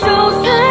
都似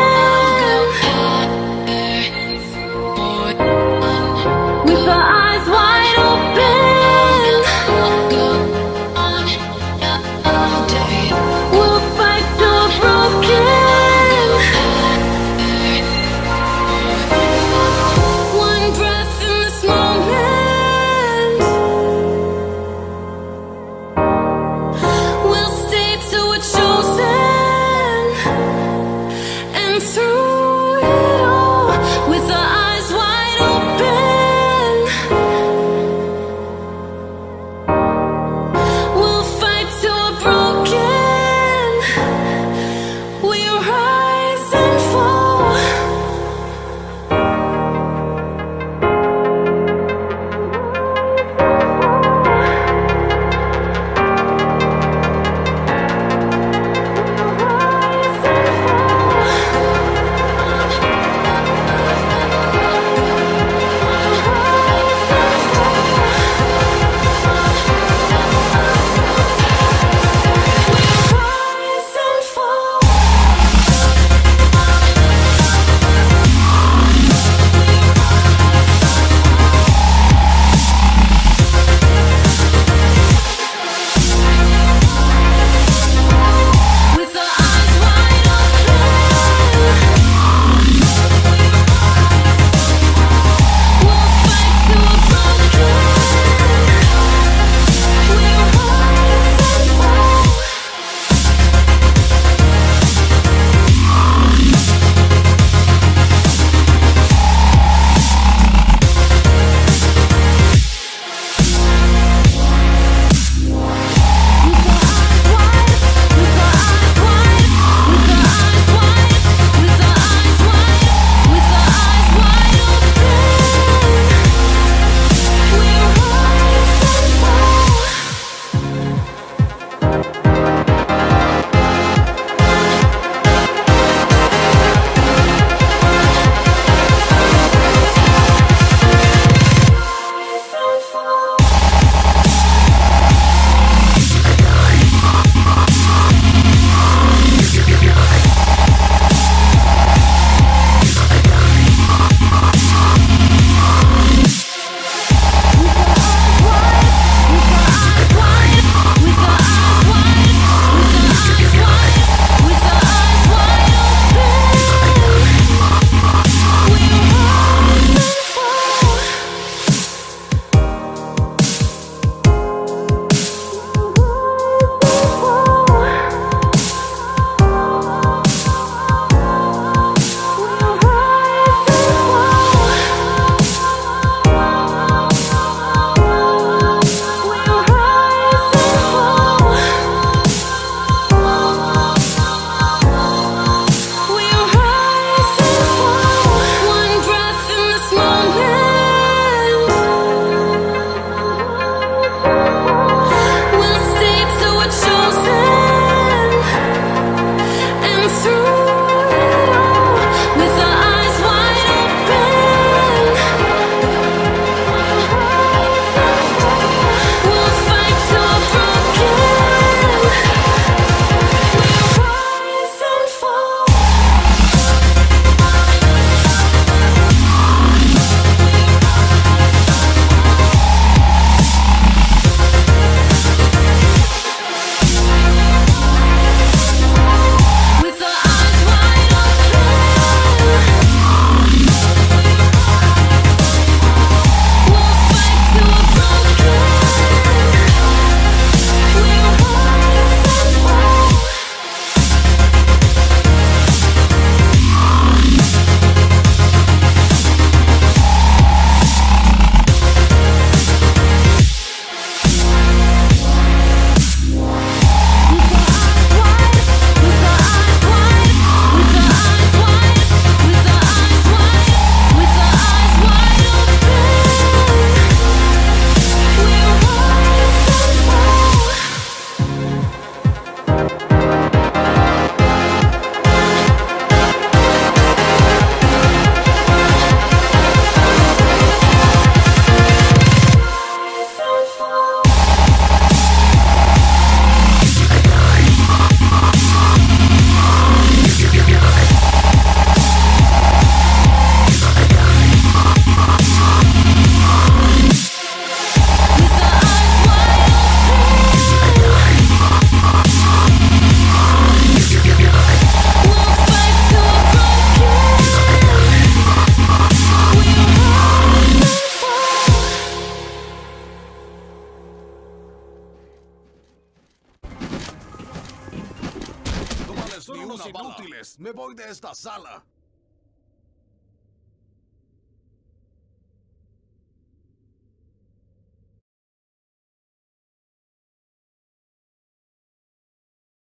voy de esta sala.